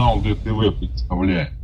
канал ДТВ представляет.